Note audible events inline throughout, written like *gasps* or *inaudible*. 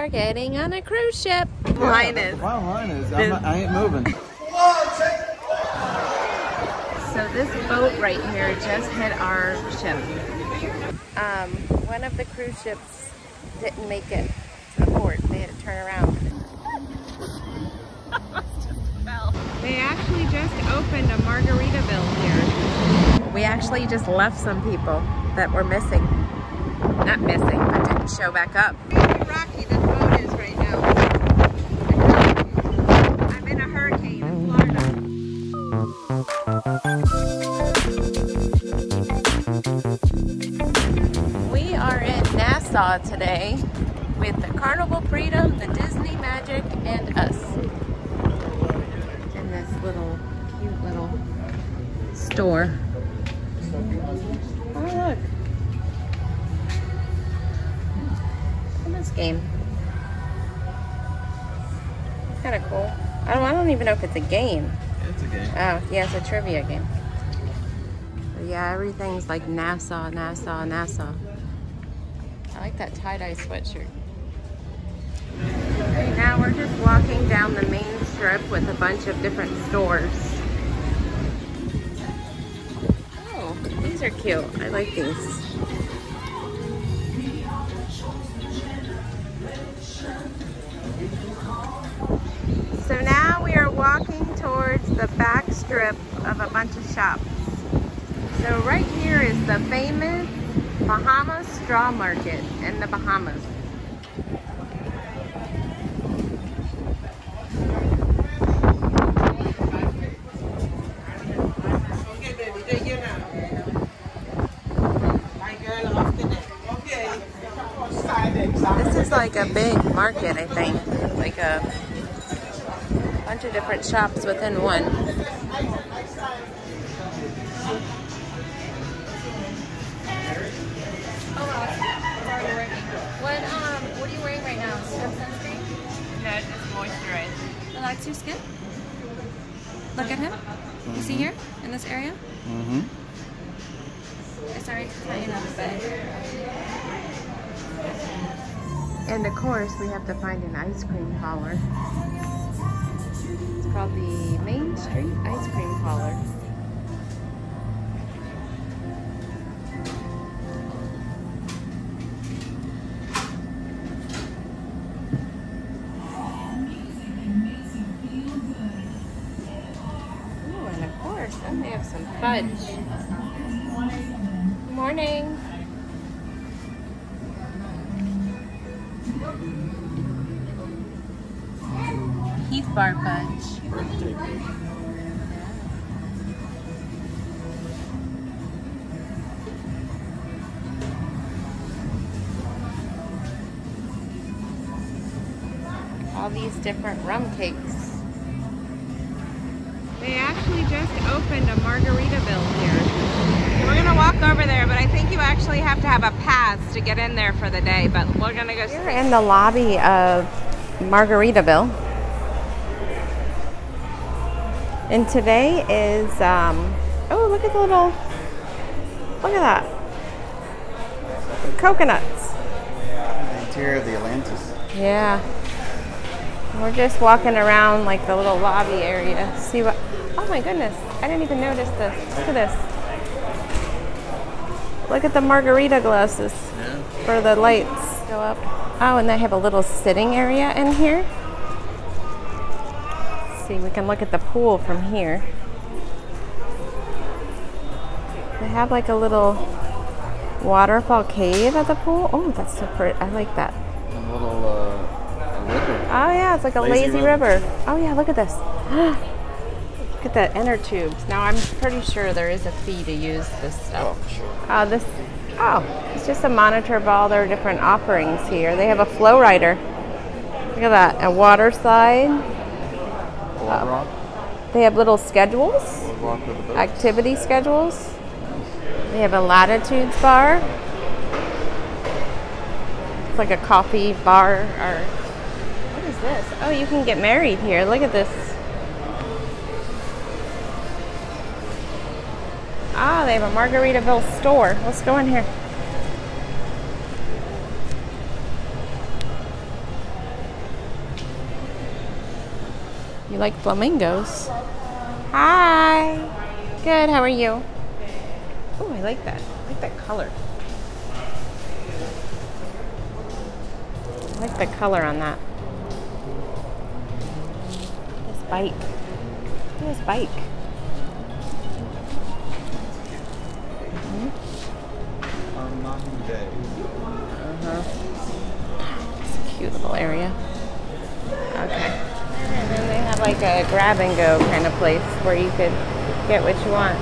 are getting on a cruise ship. Line is. Wow, line is. I'm not, I ain't moving. So this boat right here just hit our ship. Um, one of the cruise ships didn't make it to the port. They had to turn around. *laughs* They actually just opened a Margaritaville here. We actually just left some people that were missing. Not missing, but didn't show back up. Rocky this boat is right now. I'm in a hurricane in Florida. We are in Nassau today with the Carnival Freedom, the Disney Magic, and us. In this little, cute little store. This game. Kind of cool. I don't, I don't even know if it's a game. It's a game. Oh, yeah, it's a trivia game. But yeah, everything's like Nassau, Nassau, Nassau. I like that tie-dye sweatshirt. Right now we're just walking down the main strip with a bunch of different stores. Oh, these are cute. I like these. So now we are walking towards the back strip of a bunch of shops. So right here is the famous Bahamas Straw Market in the Bahamas. This is like a big market, I think. Like a bunch of different shops within one. What um what are you wearing right now? Do you have sunscreen? No, just moisturize. Relax your skin. Look at him. You see here in this area? Mm-hmm. Sorry to tell you enough, but. And of course, we have to find an ice cream parlor. Called the Main Street Ice Cream Parlor. And of course, have some fudge. Morning. Heath Bar All these different rum cakes. They actually just opened a Margaritaville here. We're gonna walk over there, but I think you actually have to have a pass to get in there for the day. But we're gonna go. We're in the lobby of Margaritaville, and today is. Um, oh, look at the little. Look at that. Coconuts. The interior of the Atlantis. Yeah. We're just walking around like the little lobby area. See what? Oh my goodness! I didn't even notice this. Look at this. Look at the margarita glasses Yeah. for the lights go up. Oh, and they have a little sitting area in here. Let's see, we can look at the pool from here. They have like a little waterfall cave at the pool. Oh, that's so pretty. I like that. A little uh, river. Oh yeah, it's like a Lazy lazy, river. river. Oh yeah, look at this. *gasps* look at the inner tubes. Now I'm pretty sure there is a fee to use this stuff. Oh, sure. Uh, this, oh, it's just a monitor of all their different offerings here. They have a flow rider. Look at that, a water slide. Boardwalk. They have little schedules, activity schedules. They have a latitudes bar. It's like a coffee bar or this? Oh, you can get married here. Look at this. Ah, they have a Margaritaville store. Let's go in here. You like flamingos? Hi. Good, how are you? Oh, I like that. I like that color. I like the color on that bike. Look at this bike. Uh It's a cute little area. Okay. And then they have like a grab and go kind of place where you could get what you want.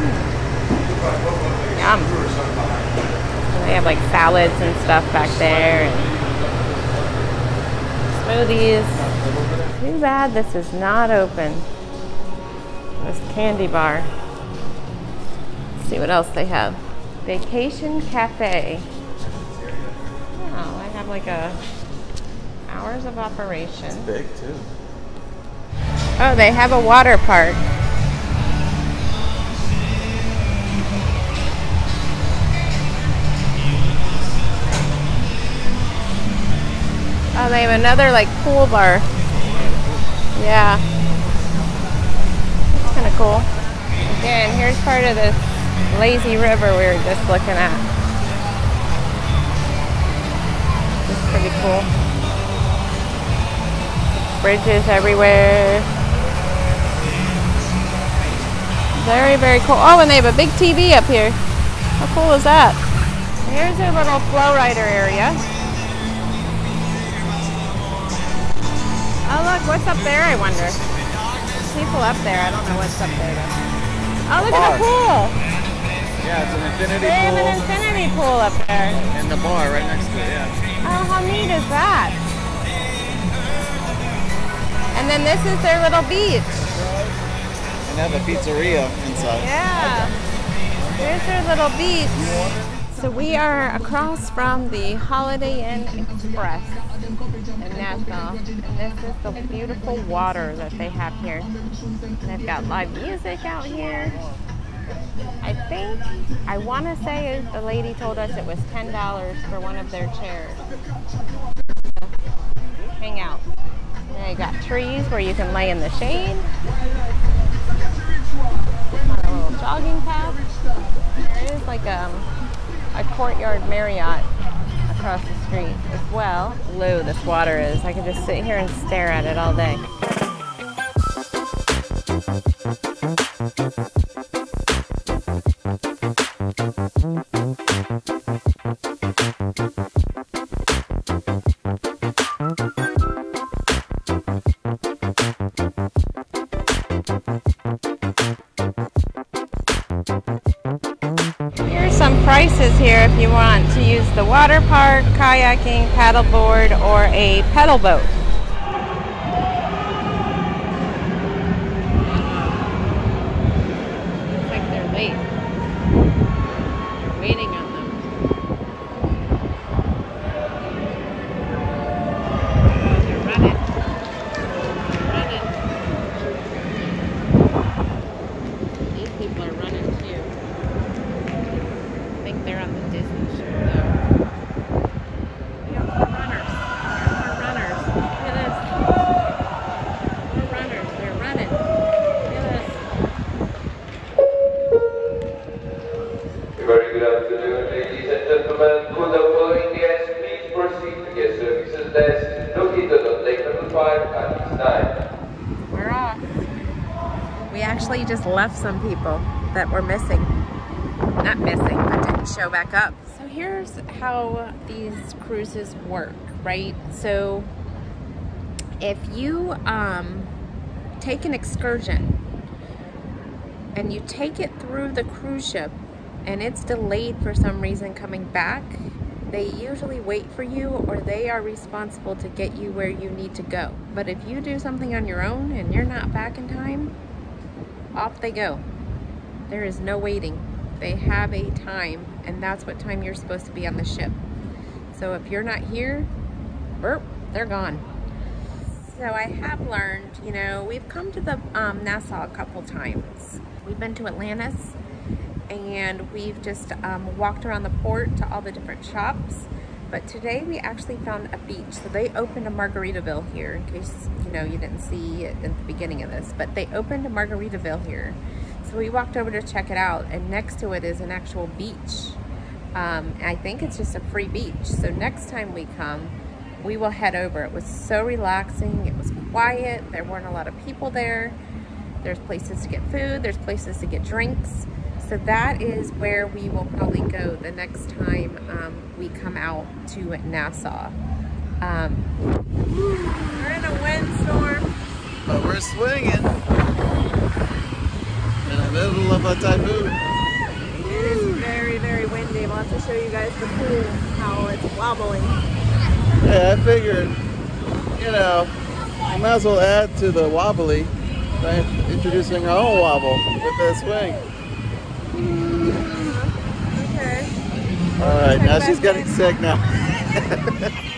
Mm. They have like salads and stuff back there and smoothies. Too bad this is not open. This candy bar. Let's see what else they have. Vacation Cafe. Oh, I have like a hours of operation. Big too. Oh, they have a water park. Another like pool bar. Yeah. That's kind of cool. Again, here's part of this lazy river we were just looking at. It's pretty cool. Bridges everywhere. Very, very cool. Oh, and they have a big TV up here. How cool is that? Here's a little flow rider area. Look, what's up there, I wonder? People up there, I don't know what's up there. Though. Oh, look at the pool. Yeah, it's an infinity They have an infinity pool up there. and the bar right next to it. Yeah. Oh, how neat is that? And then this is their little beach. And they have a pizzeria inside. Yeah. There's their little beach. So we are across from the Holiday Inn Express And this is the beautiful water that they have here. They've got live music out here. I think, I want to say the lady told us it was $10 for one of their chairs. Hang out. And they got trees where you can lay in the shade. A little jogging path. There is like um, a courtyard Marriott across the street as well. Blue this water is. I could just sit here and stare at it all day. The water park, kayaking, paddleboard, or a pedal boat. Left some people that were missing. Not missing, but didn't show back up. So here's how these cruises work, right? So if you um, take an excursion and you take it through the cruise ship and it's delayed for some reason coming back, they usually wait for you or they are responsible to get you where you need to go. But if you do something on your own and you're not back in time, off they go. There is no waiting. They have a time and that's what time you're supposed to be on the ship. So if you're not here, burp, they're gone. So I have learned, you know, we've come to the um, Nassau a couple times. We've been to Atlantis and we've just um, walked around the port to all the different shops. But today we actually found a beach. So they opened a Margaritaville here in case, you know, you didn't see it at the beginning of this. But they opened a Margaritaville here. So we walked over to check it out and next to it is an actual beach. Um, I think it's just a free beach. So next time we come, we will head over. It was so relaxing. It was quiet. There weren't a lot of people there. There's places to get food. There's places to get drinks. So that is where we will probably go the next time um, we come out to Nassau. Um, we're in a windstorm. But we're swinging in the middle of a typhoon. It is very, very windy. I'll have to show you guys the pool, how it's wobbling. Yeah, I figured, you know, I might as well add to the wobbly by introducing our own wobble with the swing. Okay. All right, now she's getting sick now. *laughs*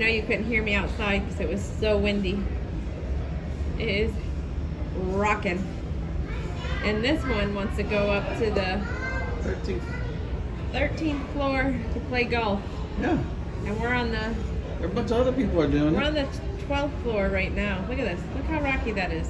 know you couldn't hear me outside because it was so windy. It is rocking. And this one wants to go up to the 13th. 13th floor to play golf. Yeah, And we're on the a bunch of other people are doing we're it. on the 12th floor right now. Look at this. Look how rocky that is.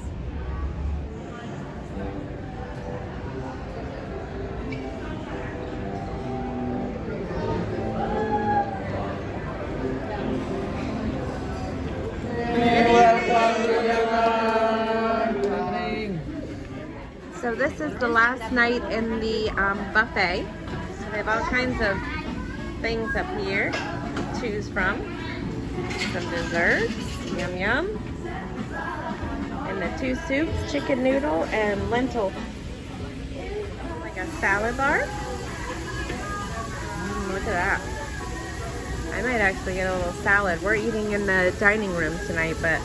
This is the last night in the um, buffet. So they have all kinds of things up here to choose from. Some desserts, yum yum. And the two soups, chicken noodle and lentil. Like a salad bar. Mm, look at that. I might actually get a little salad. We're eating in the dining room tonight, but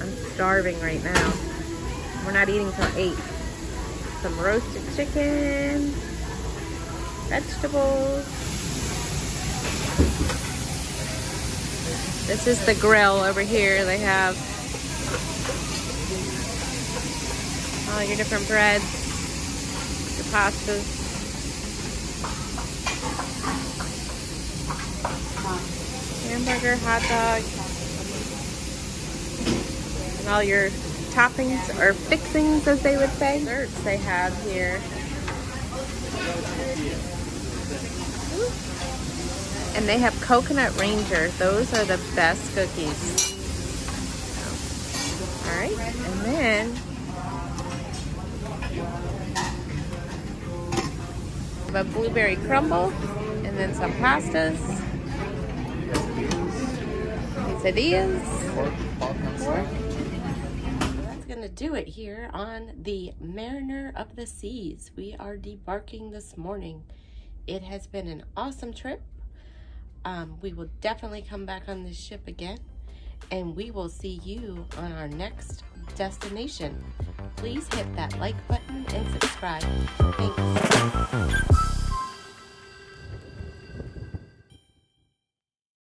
I'm starving right now. We're not eating till 8. Some roasted chicken, vegetables. This is the grill over here. They have all your different breads, your pastas. Hamburger, hot dog, and all your toppings or fixings, as they would say. Desserts they have here. And they have coconut ranger. Those are the best cookies. All right, and then a blueberry crumble, and then some pastas, quesadillas. Pork, do it here on the Mariner of the Seas. We are debarking this morning. It has been an awesome trip. Um, we will definitely come back on this ship again, and we will see you on our next destination. Please hit that like button and subscribe. Thanks.